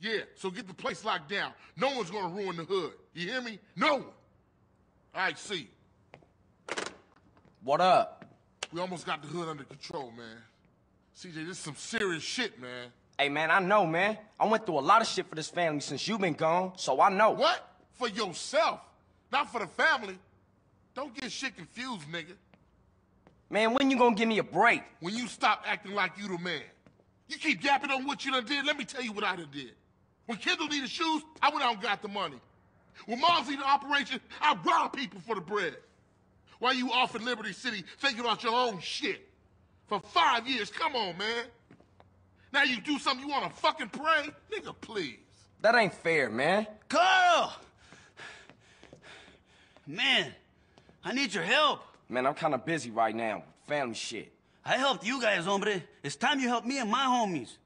Yeah, so get the place locked down. No one's gonna ruin the hood. You hear me? No one. All right, see. What up? We almost got the hood under control, man. CJ, this is some serious shit, man. Hey, man, I know, man. I went through a lot of shit for this family since you been gone, so I know. What? For yourself, not for the family. Don't get shit confused, nigga. Man, when you gonna give me a break? When you stop acting like you the man. You keep yapping on what you done did, let me tell you what I done did. When Kendl needed shoes, I went out and got the money. When Mom's needed an operation, I robbed people for the bread. While you off in Liberty City thinking about your own shit. For five years, come on, man. Now you do something you wanna fucking pray? Nigga, please. That ain't fair, man. Carl! Man, I need your help. Man, I'm kinda busy right now with family shit. I helped you guys, hombre. It's time you help me and my homies.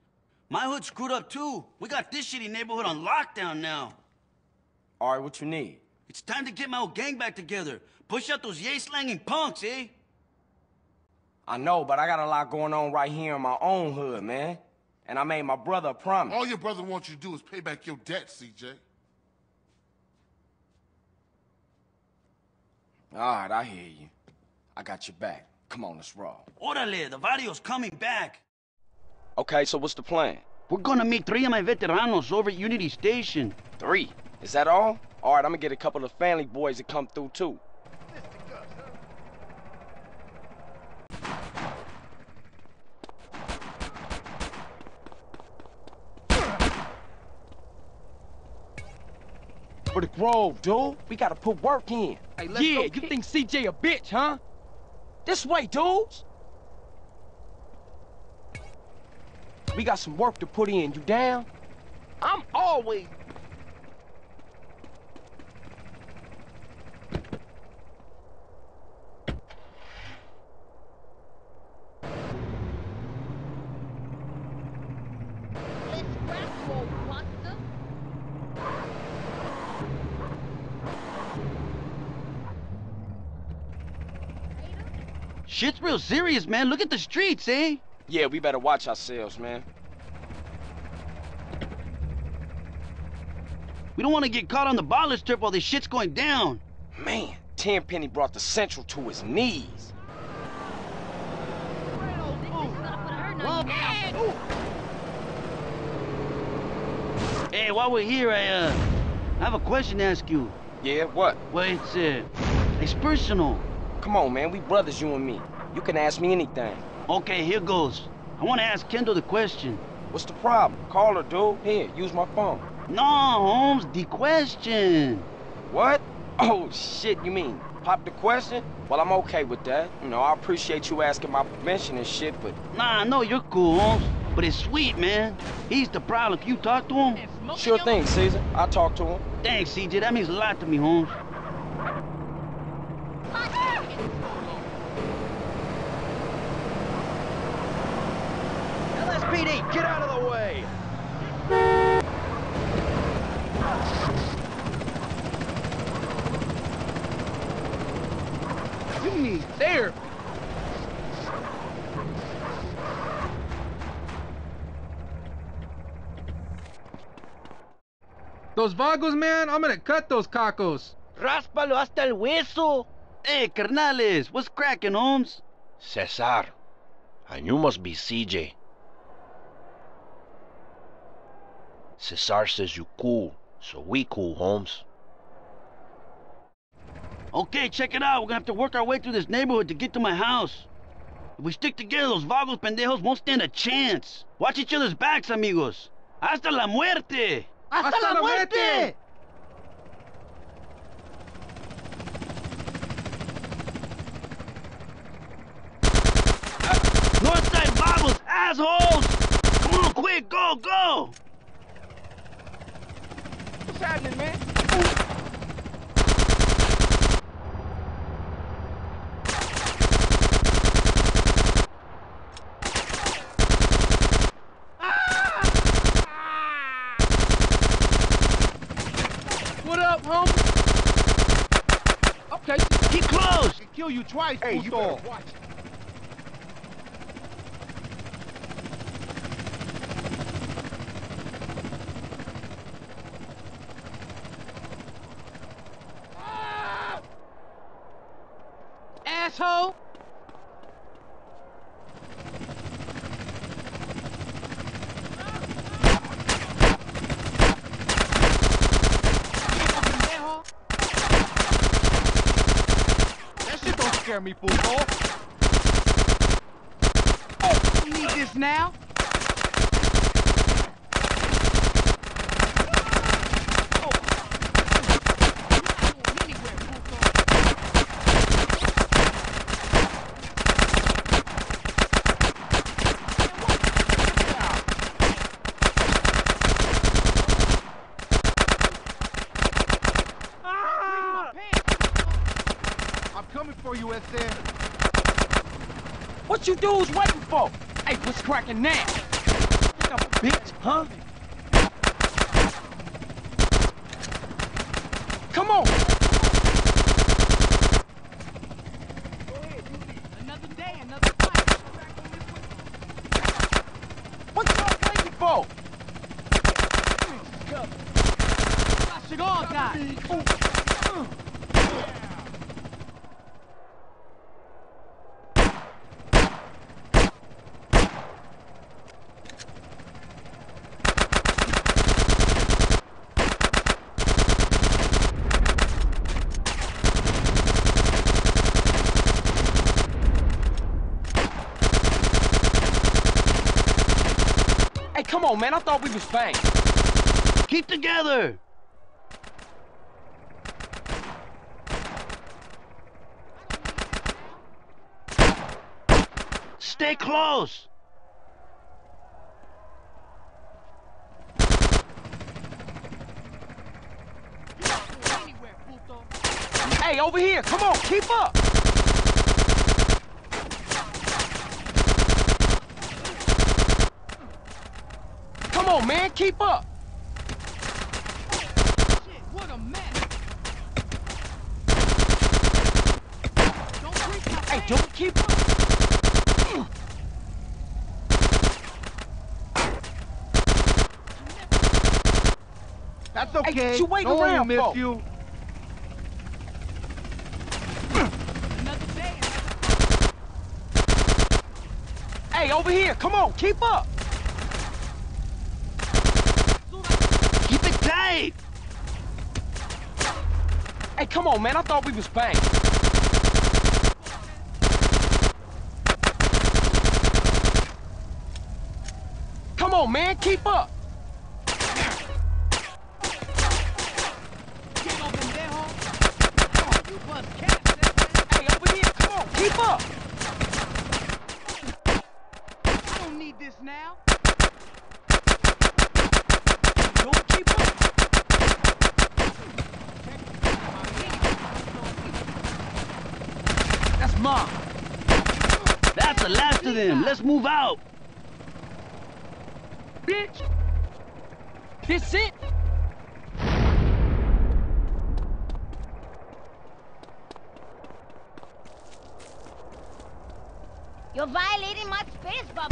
My hood screwed up too. We got this shitty neighborhood on lockdown now. All right, what you need? It's time to get my old gang back together. Push out those yay slanging punks, eh? I know, but I got a lot going on right here in my own hood, man. And I made my brother a promise. All your brother wants you to do is pay back your debt, CJ. All right, I hear you. I got your back. Come on, let's roll. Orale, the video's coming back. Okay, so what's the plan? We're gonna meet three of my veteranos over at Unity Station. Three. Is that all? All right, I'm gonna get a couple of family boys to come through, too. For the Grove, dude. We gotta put work in. Hey, yeah, you think CJ a bitch, huh? This way, dudes. We got some work to put in. You down? I'm always... Shit's real serious, man. Look at the streets, eh? Yeah, we better watch ourselves, man. We don't want to get caught on the ballers trip while this shit's going down. Man, Tenpenny brought the Central to his knees. Hey, while we're here, I, uh, I have a question to ask you. Yeah, what? Well, it's, uh, it's personal. Come on, man. We brothers, you and me. You can ask me anything. Okay, here goes. I want to ask Kendl the question. What's the problem? Call her, dude. Here, use my phone. No, Holmes, the question. What? Oh, shit, you mean pop the question? Well, I'm okay with that. You know, I appreciate you asking my permission and shit, but... Nah, I know you're cool, Holmes. But it's sweet, man. He's the problem. Can you talk to him? Sure thing, Cesar. I'll talk to him. Thanks, CJ. That means a lot to me, Holmes. LSPD, get out of the way! You need therapy. Those vagos, man, I'm gonna cut those cacos. Ráspalo hasta el hueso. Hey, carnales, what's cracking, Holmes? Cesar. And you must be CJ. Cesar says you cool, so we cool, Holmes. Okay, check it out. We're gonna have to work our way through this neighborhood to get to my house. If we stick together, those vagos pendejos won't stand a chance. Watch each other's backs, amigos. Hasta la muerte! ¡Hasta, la muerte! Ah, Northside vagos, assholes! Come on, quick, go, go! Happening, man? Ah! What up, homie? Okay, Keep close! kill you twice, hey, you better watch it. Asshole! That shit don't scare me, puto. Oh, need this now? For you, SM. What you dudes waiting for? Hey, what's cracking now? Think I'm a bitch, huh? Come on! Another day, another fight. What y'all waiting for? Cigar guy. Hey, come on, man. I thought we was bang. Keep together! Stay close! Hey, over here. Come on, keep up. On, man. Keep up. Shit, what a mess. Don't break my Hey, don't keep up. That's okay. okay. you waiting no around miss for? you. Hey, over here. Come on, keep up. Keep! Hey, come on, man. I thought we was bang. Come on, man. Keep up. Llegó, pendejo. You bust cats, eh? Hey, over here. Come on, keep up. I don't need this now. Don't keep up. That's. That's the last of them. Let's move out. Bitch. This it? You're violating my space, Bubba.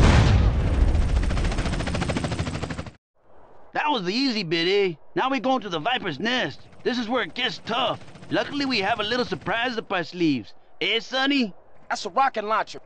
That was the easy bit, eh? Now we're going to the Viper's Nest. This is where it gets tough. Luckily, we have a little surprise up our sleeves. Eh, Sonny? That's a rocket launcher.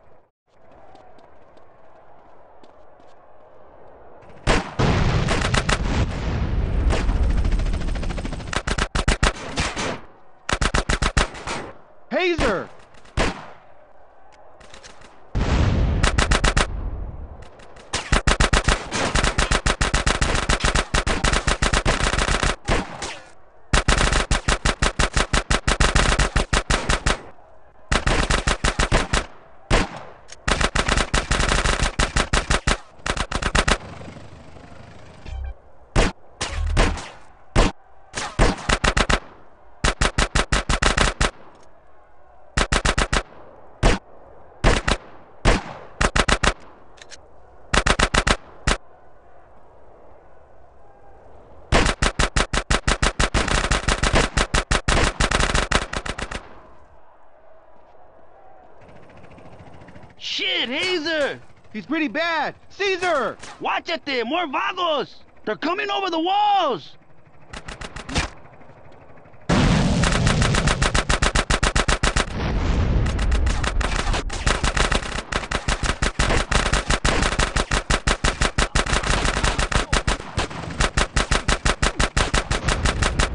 Shit, Hazer! He's pretty bad! Cesar! Watch it there! More vagos! They're coming over the walls!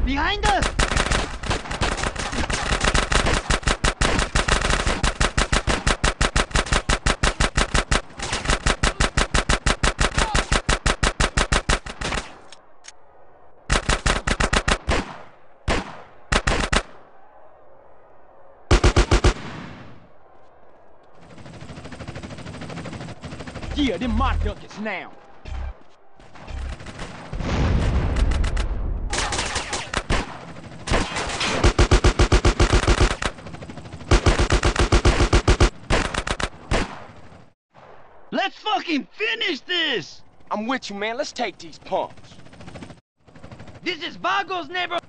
Behind us! Yeah, them my duckets now. Let's fucking finish this! I'm with you, man. Let's take these punks. This is Vago's neighbor.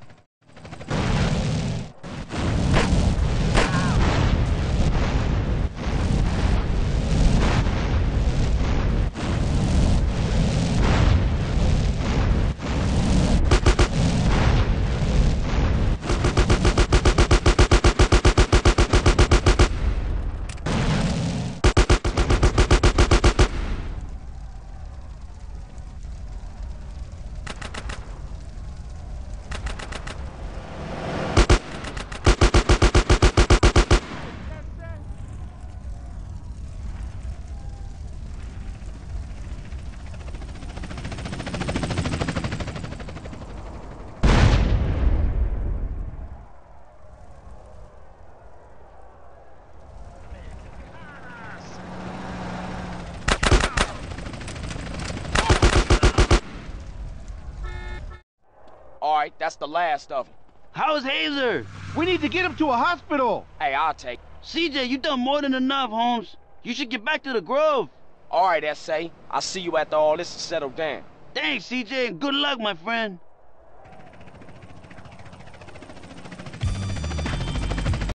Right, that's the last of them. How's Hazer? We need to get him to a hospital. Hey, I'll take. CJ, you done more than enough, Holmes. You should get back to the Grove. All right, S.A. I'll see you after all this is settled down. Thanks, CJ, and good luck, my friend.